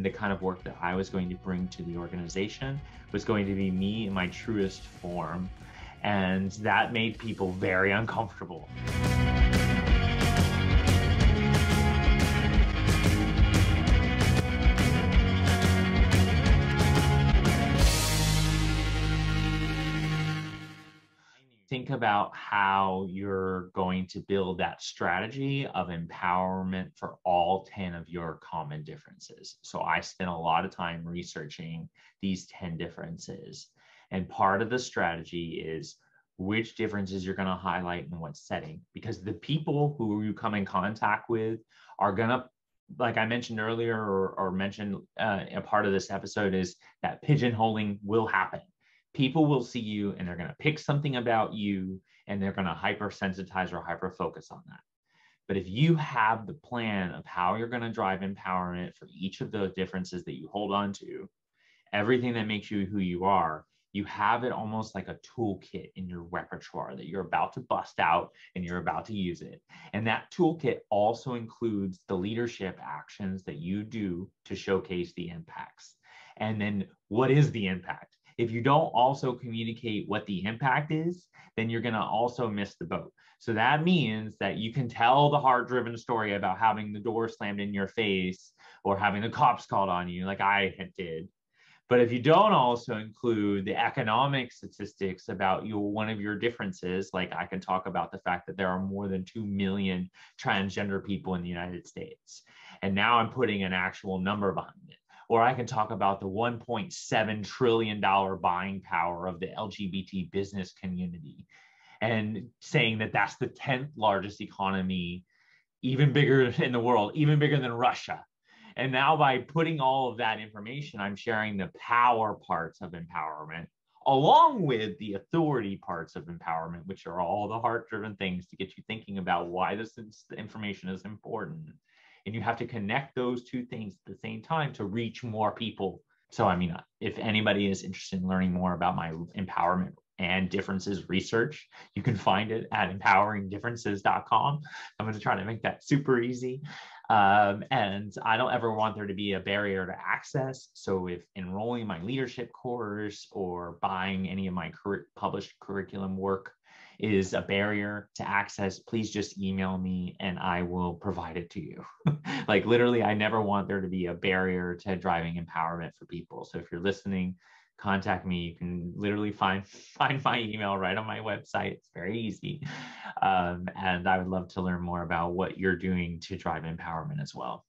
and the kind of work that I was going to bring to the organization was going to be me in my truest form. And that made people very uncomfortable. Think about how you're going to build that strategy of empowerment for all 10 of your common differences. So I spent a lot of time researching these 10 differences. And part of the strategy is which differences you're going to highlight in what setting, because the people who you come in contact with are going to like I mentioned earlier, or, or mentioned uh, a part of this episode, is that pigeonholing will happen people will see you and they're going to pick something about you and they're going to hypersensitize or hyper focus on that. But if you have the plan of how you're going to drive empowerment for each of those differences that you hold on to, everything that makes you who you are, you have it almost like a toolkit in your repertoire that you're about to bust out and you're about to use it. And that toolkit also includes the leadership actions that you do to showcase the impacts. And then what is the impact? If you don't also communicate what the impact is, then you're going to also miss the boat. So that means that you can tell the heart driven story about having the door slammed in your face or having the cops called on you, like I did. But if you don't also include the economic statistics about your one of your differences, like I can talk about the fact that there are more than 2 million transgender people in the United States. And now I'm putting an actual number behind it or I can talk about the $1.7 trillion buying power of the LGBT business community and saying that that's the 10th largest economy, even bigger in the world, even bigger than Russia. And now by putting all of that information, I'm sharing the power parts of empowerment along with the authority parts of empowerment, which are all the heart driven things to get you thinking about why this information is important and you have to connect those two things at the same time to reach more people. So i mean if anybody is interested in learning more about my empowerment and differences research you can find it at empoweringdifferences.com i'm going to try to make that super easy. Um, and i don't ever want there to be a barrier to access. So if enrolling my leadership course or buying any of my cur- published curriculum work is a barrier to access, please just email me and I will provide it to you. like literally, I never want there to be a barrier to driving empowerment for people. So if you're listening, contact me. You can literally find find my email right on my website. It's very easy. Um, and I would love to learn more about what you're doing to drive empowerment as well.